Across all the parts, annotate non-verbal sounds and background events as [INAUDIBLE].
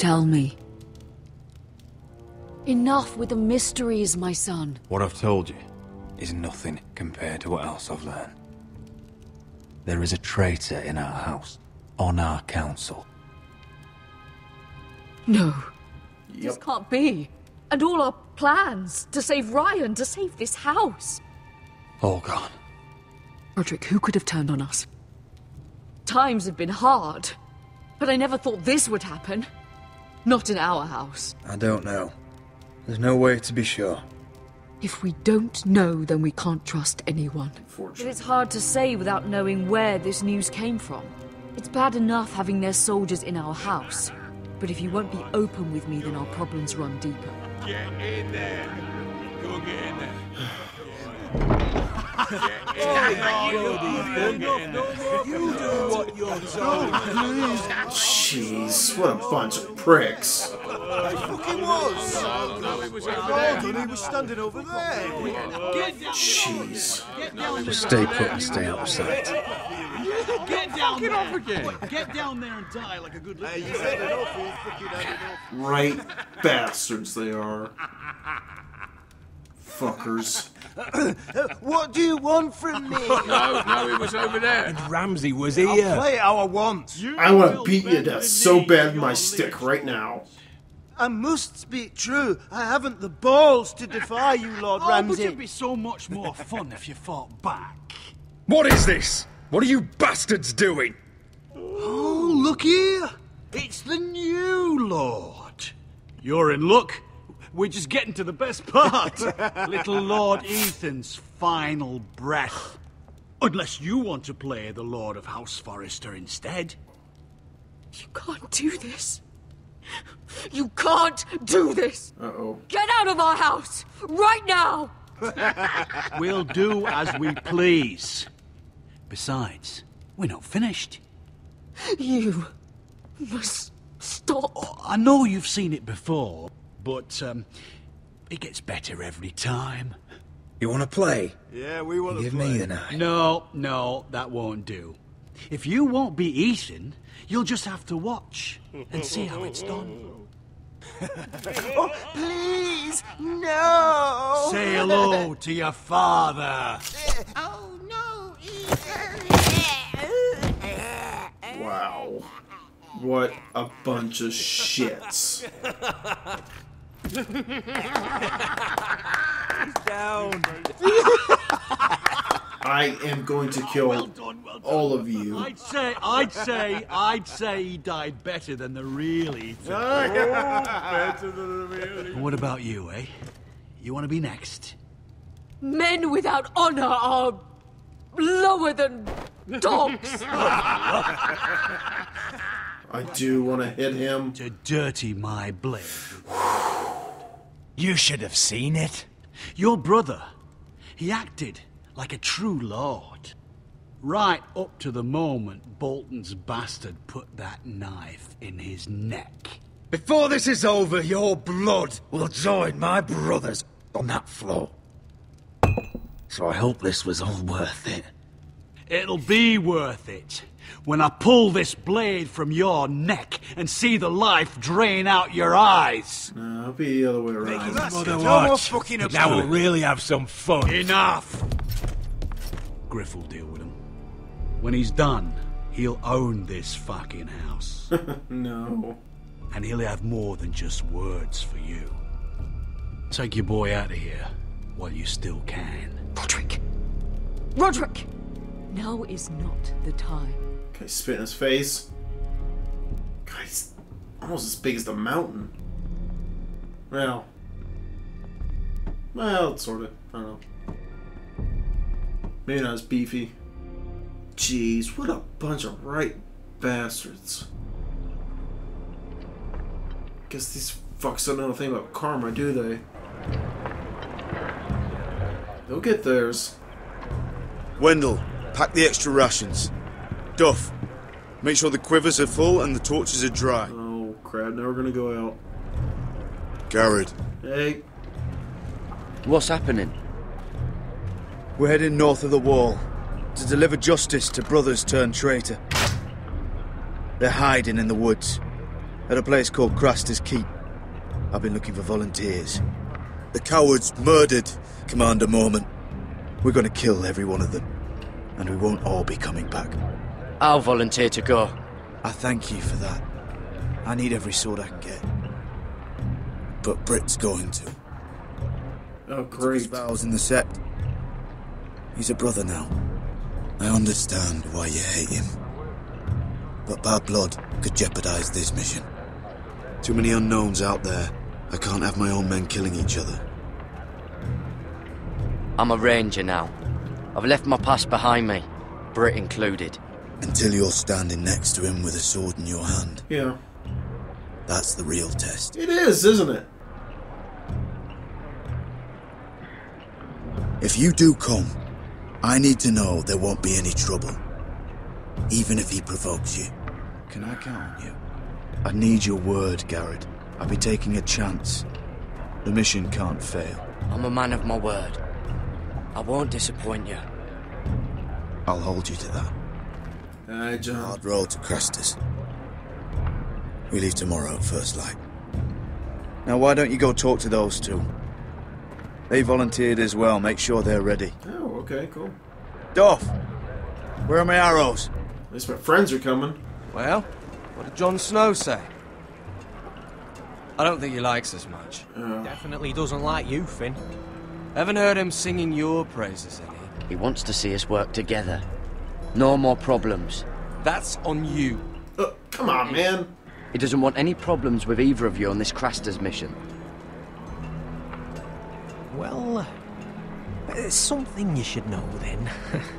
Tell me. Enough with the mysteries, my son. What I've told you is nothing compared to what else I've learned. There is a traitor in our house, on our council. No. This can't be. And all our plans to save Ryon, to save this house. All gone. Roderick, who could have turned on us? Times have been hard, but I never thought this would happen. Not in our house. I don't know. There's no way to be sure. If we don't know, then we can't trust anyone. But it's hard to say without knowing where this news came from. It's bad enough having their soldiers in our house. But if you won't be open with me, then our problems run deeper. Get in there. Go get in there. Jeez, what a bunch of pricks. fucking was. Oh, he was standing over there. Jeez. Just stay put and stay out of sight. Get down there! Get down there and die like a good little Hey, you said enough. You fucking had enough. Right bastards they are. Fuckers. [COUGHS] What do you want from me? [LAUGHS] No, no, it was over there. And Ramsay was I'll here. play it how I want. I want to beat you to death so bad with my stick right now. I must speak true. I haven't the balls to defy you, Lord Oh, but Ramsay. it'd be so much more fun if you fought back. What is this? What are you bastards doing? Oh, look here! It's the new Lord. You're in luck. We're just getting to the best part. [LAUGHS] Little Lord Ethan's final breath. Unless you want to play the Lord of House Forrester instead. You can't do this. You can't do this. Uh oh. Get out of our house right now. [LAUGHS] We'll do as we please. Besides, we're not finished. You must stop. I know you've seen it before, but um, it gets better every time. You want to play? Yeah, we want to Give play. me the knife. No, no, that won't do. If you won't be Ethan, you'll just have to watch and see how it's done. Oh, [LAUGHS] please, no. Say hello to your father. Oh no, Wow. What a bunch of shits. [LAUGHS] down. I am going to kill Well done, well done. all of you. I'd say, I'd say, I'd say he died better than the real Ethan. [LAUGHS] What about you, eh? You want to be next? Men without honor are lower than dogs. [LAUGHS] I do want to hit him. To dirty my blade. [SIGHS] [LAUGHS] You should have seen it. Your brother, he acted like a true lord. Right up to the moment Bolton's bastard put that knife in his neck. Before this is over, your blood will join my brother's on that floor. So I hope this was all worth it. It'll be worth it when I pull this blade from your neck and see the life drain out your eyes. No, it'll be the other way around. Mother no more watch. fucking Now we'll really have some fun. Enough! Griff will deal with him. When he's done, he'll own this fucking house. [LAUGHS] No. and he'll have more than just words for you. Take your boy out of here while you still can. Roderick. Roderick. Now is not the time. Okay, spit in his face. God, he's almost as big as the mountain. Well. Well, sort of. I don't know. Maybe not as beefy. Jeez, what a bunch of right bastards. Guess these fucks don't know a thing about karma, do they? They'll get theirs. Wendell, pack the extra rations. Duff, make sure the quivers are full and the torches are dry. Oh, crap, now we're gonna go out. Gared, Hey, What's happening? we're heading north of the wall to deliver justice to brothers turned traitor. They're hiding in the woods. At a place called Craster's Keep. I've been looking for volunteers. The cowards murdered Commander Mormont. We're gonna kill every one of them. And we won't all be coming back. I'll volunteer to go. I thank you for that. I need every sword I can get. But Britt's going to. Oh, Took his great. vows in the Sept. He's a brother now. I understand why you hate him. But bad blood could jeopardize this mission. Too many unknowns out there. I can't have my own men killing each other. I'm a ranger now. I've left my past behind me, Brit included. Until you're standing next to him with a sword in your hand. Yeah. That's the real test. It is, isn't it? If you do come, I need to know there won't be any trouble. Even if he provokes you. Can I count on you? I need your word, Gared. I'll be taking a chance. The mission can't fail. I'm a man of my word. I won't disappoint you. I'll hold you to that. Aye, Jon. Hard road to Craster's. We leave tomorrow at first light. Now, why don't you go talk to those two? They volunteered as well. Make sure they're ready. Oh, okay, cool. Duff, where are my arrows? At least my friends are coming. Well, what did Jon Snow say? I don't think he likes us much. Oh. Definitely doesn't like you, Finn. Haven't heard him singing your praises any. He wants to see us work together. No more problems. That's on you. Uh, come on, man. He doesn't want any problems with either of you on this Craster's mission. Well, uh, it's something you should know then.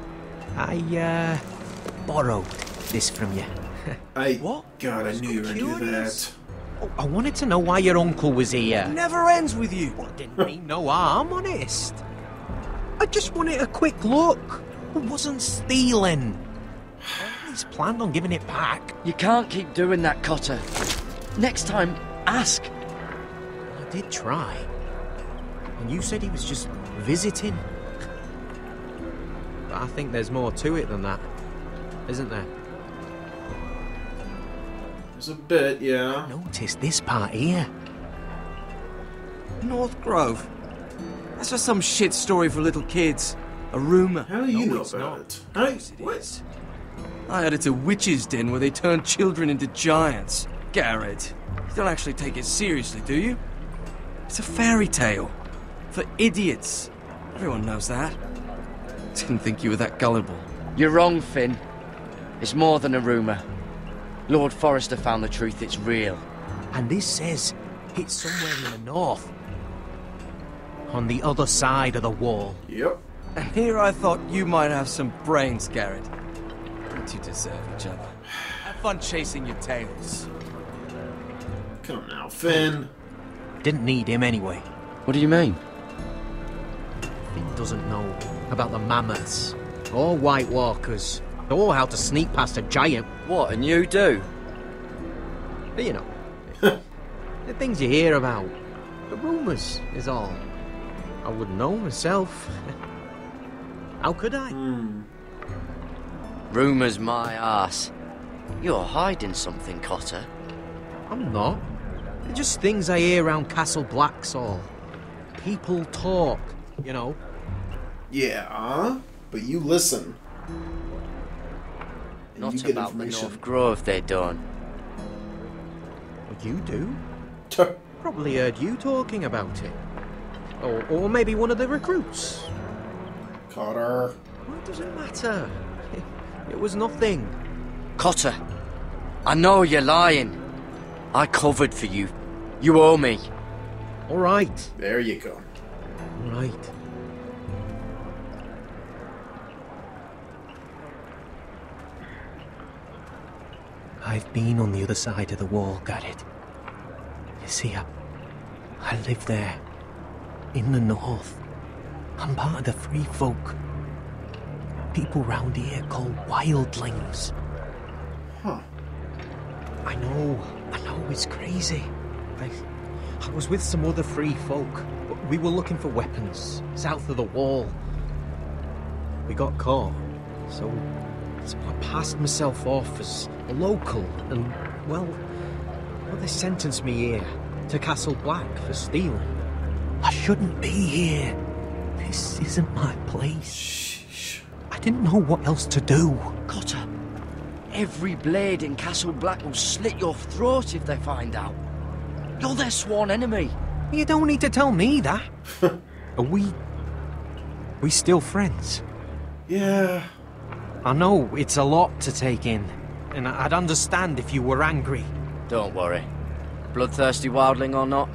[LAUGHS] I, uh, borrowed this from you. [LAUGHS] I. What? God, I knew you were gonna do Curious. that. Oh, I wanted to know why your uncle was here. It never ends with you. Well, I didn't mean no harm, honest. I just wanted a quick look. I wasn't stealing. He's planned on giving it back. You can't keep doing that, Cotter. Next time, ask. I did try. And you said he was just visiting. But I think there's more to it than that, isn't there? There's a bit, yeah. Notice this part here. North Grove. That's just some shit story for little kids. A rumor. How do you No, know it's about not. it? How, it what? is. I heard it's a witch's den where they turn children into giants. Gared, you don't actually take it seriously, do you? It's a fairy tale. For idiots. Everyone knows that. [LAUGHS] Didn't think you were that gullible. You're wrong, Finn. It's more than a rumour. Lord Forrester found the truth, it's real. And this says it's somewhere in the north. On the other side of the wall. Yep. And here I thought you might have some brains, Gared. But you deserve each other. Have fun chasing your tails. Come now, Finn. Didn't need him anyway. What do you mean? Finn doesn't know about the mammoths, or White Walkers, or how to sneak past a giant. What, and you do? But you know, [LAUGHS] the things you hear about. The rumours is all. I wouldn't know myself. [LAUGHS] how could I? Hmm. Rumours my ass. You're hiding something, Cotter. I'm not. They're just things I hear around Castle Blacksall. People talk, you know. Yeah, uh-huh. but you listen. And Not you about the information. North Grove they don't. Well, you do. [LAUGHS] Probably heard you talking about it. Or, or maybe one of the recruits. Cotter. Well, it doesn't matter. [LAUGHS] It was nothing. Cotter, I know you're lying. I covered for you. You owe me. All right. There you go. All right. I've been on the other side of the wall, Gared. You see, I, I live there, in the north. I'm part of the free folk. People round here call wildlings. Huh. I know, I know it's crazy. I, I was with some other free folk. but We were looking for weapons south of the wall. We got caught, so, so I passed myself off as a local, and well, But they sentenced me here, to Castle Black, for stealing. I shouldn't be here. This isn't my place. I didn't know what else to do. Cotter, every blade in Castle Black will slit your throat if they find out. You're their sworn enemy. You don't need to tell me that. [LAUGHS] Are we. We still friends? Yeah. I know it's a lot to take in, and I'd understand if you were angry. Don't worry. Bloodthirsty wildling or not,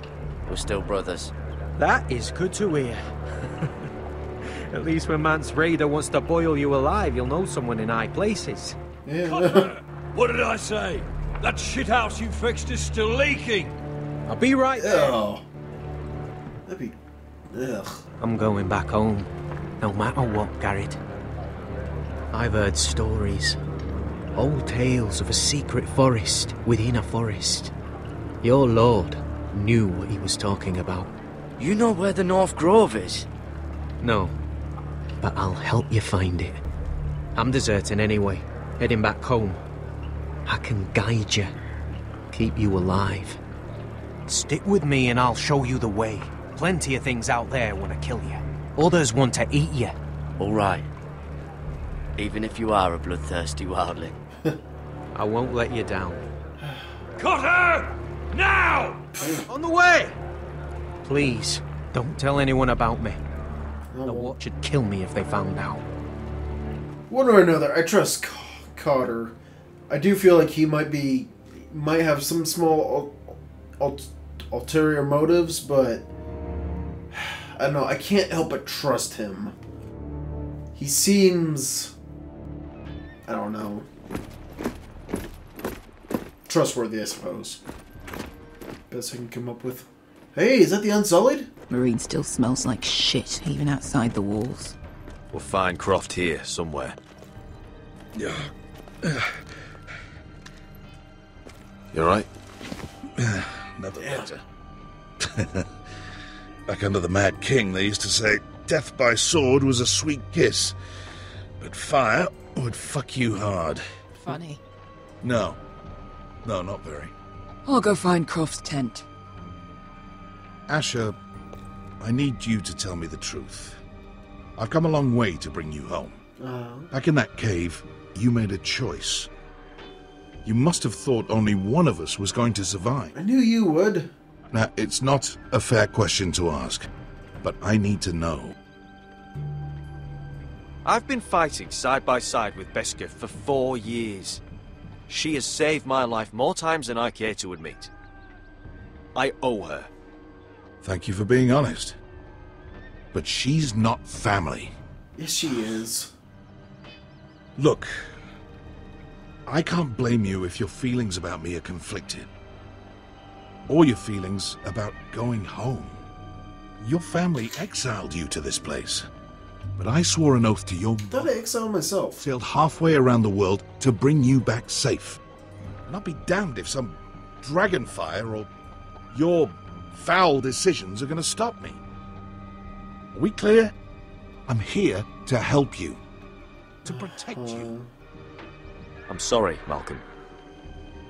we're still brothers. That is good to hear. At least when Mance Rayder wants to boil you alive, you'll know someone in high places. Cotter, what did I say? That shithouse you fixed is still leaking. I'll be right there. Ugh. That'd be. Ugh. I'm going back home, no matter what, Gared. I've heard stories. Old tales of a secret forest within a forest. Your lord knew what he was talking about. You know where the North Grove is? No, but I'll help you find it. I'm deserting anyway, heading back home. I can guide you, keep you alive. Stick with me and I'll show you the way. Plenty of things out there want to kill you. Others want to eat you. All right. Even if you are a bloodthirsty wildling. [LAUGHS] I won't let you down. Cotter! Now! On the way! Please, don't tell anyone about me. The watch would kill me if they found out. One or another, I trust C- Cotter. I do feel like he might be, might have some small ul- ulterior motives, but [SIGHS] I don't know. I can't help but trust him. He seems, I don't know, trustworthy, I suppose. Best I can come up with. Hey, is that the Unsullied? Meereen still smells like shit, even outside the walls. We'll find Croft here, somewhere. Yeah. You alright? [SIGHS] Never better. [LAUGHS] Back under the Mad King, they used to say death by sword was a sweet kiss, but fire would fuck you hard. Funny. No. No, not very. I'll go find Croft's tent. Asher, I need you to tell me the truth. I've come a long way to bring you home. Uh, Back in that cave, you made a choice. You must have thought only one of us was going to survive. I knew you would. Now, it's not a fair question to ask, but I need to know. I've been fighting side by side with Beskha for four years. She has saved my life more times than I care to admit. I owe her. Thank you for being honest. But she's not family. Yes, she is. Look, I can't blame you if your feelings about me are conflicted. Or your feelings about going home. Your family exiled you to this place. But I swore an oath to your Thought I exiled myself. sailed halfway around the world to bring you back safe. And I'll be damned if some dragonfire or your foul decisions are going to stop me. Are we clear? I'm here to help you, to protect you. Uh, I'm sorry, Malcolm.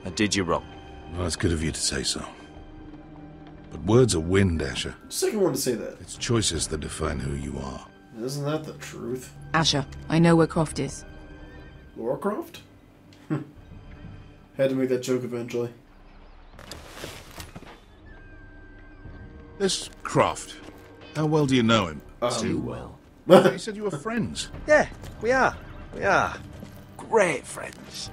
I did you wrong. Well, it's good of you to say so. But words are wind, Asher. Second one to say that. It's choices that define who you are. Isn't that the truth? Asher, I know where Croft is. Laura Croft? [LAUGHS] Had to make that joke eventually. This Croft, how well do you know him? Too well. [LAUGHS] you said you were friends. Yeah, we are. We are. Great friends.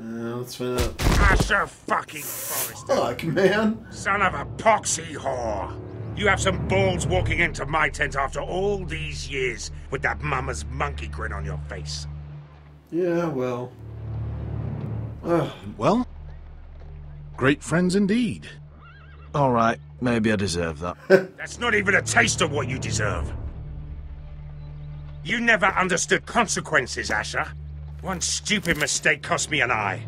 Uh, let's find out. Asher fucking Forrester. Fuck, man. Son of a poxy whore. You have some balls walking into my tent after all these years with that mama's monkey grin on your face. Yeah, well. Ugh. Well, great friends indeed. All right, maybe I deserve that. [LAUGHS] That's not even a taste of what you deserve. You never understood consequences, Asher. One stupid mistake cost me an eye.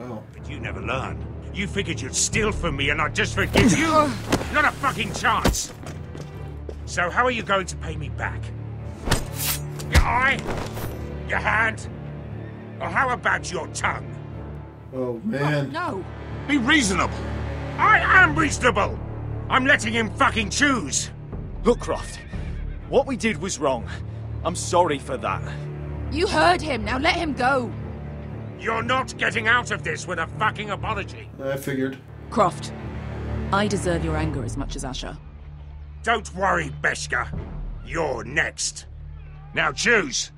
Oh. But you never learn. You figured you'd steal from me and I'd just forgive you? [LAUGHS] Not a fucking chance! So how are you going to pay me back? Your eye? Your hand? Or how about your tongue? Oh, man. no! Be reasonable. I am reasonable. I'm letting him fucking choose. Look, Croft. What we did was wrong. I'm sorry for that. You heard him. Now let him go. You're not getting out of this with a fucking apology. I figured. Croft, I deserve your anger as much as Asher. Don't worry, Beskha. You're next. Now choose.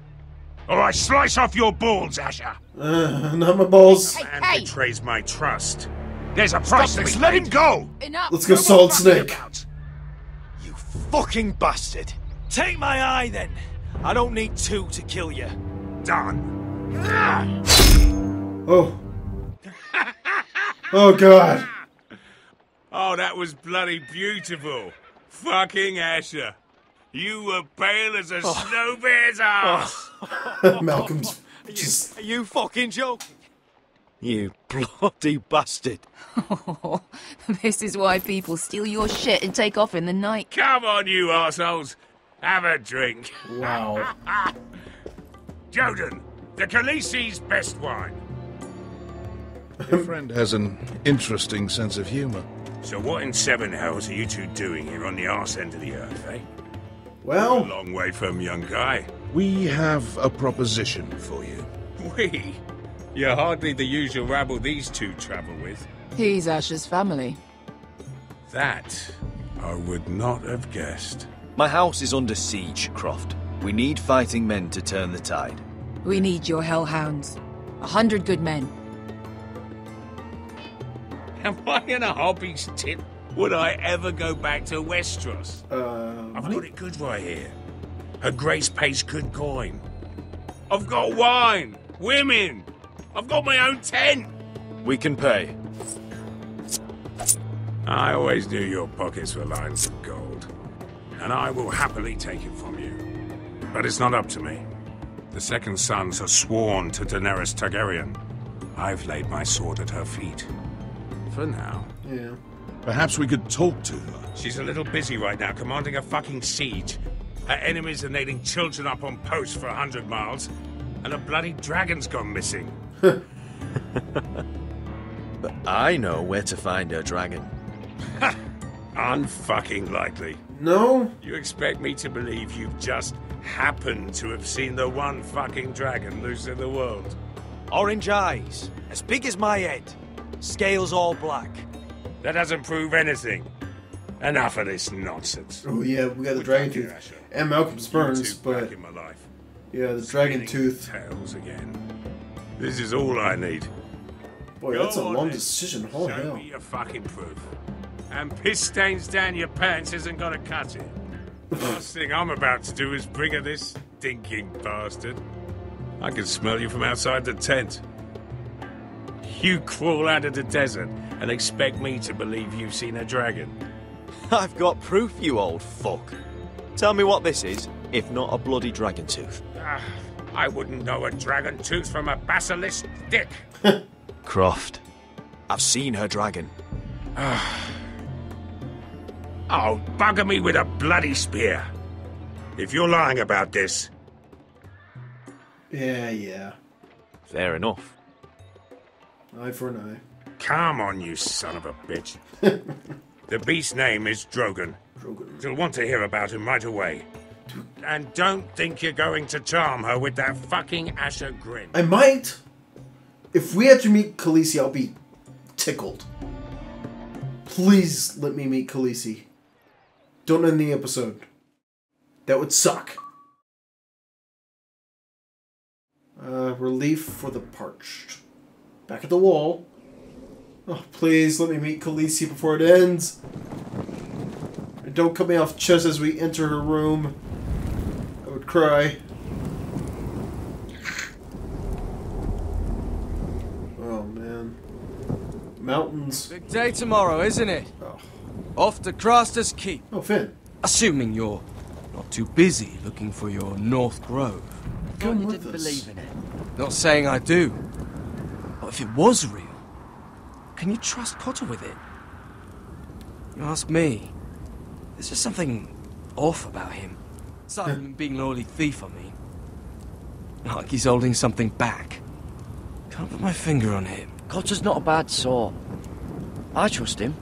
Or I slice off your balls, Asher. Uh, not my balls. Man betrays my trust. There's a price to be Let him go! Enough. Let's go, Solid Snake. You fucking bastard! Take my eye then! I don't need two to kill you. Done. Oh. Oh god. [LAUGHS] Oh, that was bloody beautiful. Fucking Asher. You were pale as a oh. snow bear's [LAUGHS] ass. [LAUGHS] Malcolm's Are you, are you fucking joking? You [LAUGHS] bloody bastard. [LAUGHS] this is why people steal your shit and take off in the night. Come on, you assholes. Have a drink. Wow. [LAUGHS] Joden, the Khaleesi's best wine. Your friend has an interesting sense of humour. So what in seven hells are you two doing here on the arse end of the earth, eh? Well, A long way from young guy. We have a proposition for you. We? You're hardly the usual rabble these two travel with. He's Asher's family. That I would not have guessed. My house is under siege, Croft. We need fighting men to turn the tide. We need your hellhounds. A hundred good men. Am I in a hobby's tit? Would I ever go back to Westeros? uh, I've got it good right here. Her Grace pays good coin. I've got wine, women. I've got my own tent. We can pay. I always knew your pockets were lined with gold, and I will happily take it from you. But it's not up to me. The Second Sons are sworn to Daenerys Targaryen. I've laid my sword at her feet. For now. yeah. Perhaps we could talk to her. She's a little busy right now commanding a fucking siege. Her enemies are nailing children up on posts for a hundred miles, and a bloody dragon's gone missing. But I know where to find her dragon. Ha! Unfucking likely. No? You expect me to believe you've just happened to have seen the one fucking dragon loose in the world? Orange eyes, as big as my head. Scales all black. That doesn't prove anything. Enough of this nonsense. Oh yeah, we got the dragon tooth and Malcolm's burns, but in my life. yeah, the dragon tooth. Tails again. This is all I need. Boy, that's a long then. decision. Holy Show hell. me your fucking proof. And piss stains down your pants isn't gonna cut it. the Last thing I'm about to do is bring her this stinking bastard. I can smell you from outside the tent. You crawl out of the desert and expect me to believe you've seen a dragon. [LAUGHS] I've got proof, you old fuck. Tell me what this is, if not a bloody dragon tooth. Ah, I wouldn't know a dragon tooth from a basilisk dick. [LAUGHS] Croft. I've seen her dragon. [SIGHS] Oh, bugger me with a bloody spear. If you're lying about this, Yeah, yeah. Fair enough. Eye for an eye. come on, you son of a bitch. [LAUGHS] the beast's name is Drogon. Drogon. You'll want to hear about him right away. And don't think you're going to charm her with that fucking Asher grin. I might. If we had to meet Khaleesi, I'll be tickled. Please let me meet Khaleesi. Don't end the episode. That would suck. Uh, relief for the parched. Back at the wall. Oh, please let me meet Khaleesi before it ends. And don't cut me off just as we enter her room. I would cry. Oh man. Mountains. Big day tomorrow, isn't it? Oh. Off to Craster's Keep. Oh, Finn. Assuming you're not too busy looking for your North Grove. Come you with didn't us. believe in it. Not saying I do. But if it was real, can you trust Cotter with it? You ask me. There's just something off about him. Aside from being an early thief, I mean. Like he's holding something back. Can't put my finger on him. Cotter's not a bad sort. I trust him.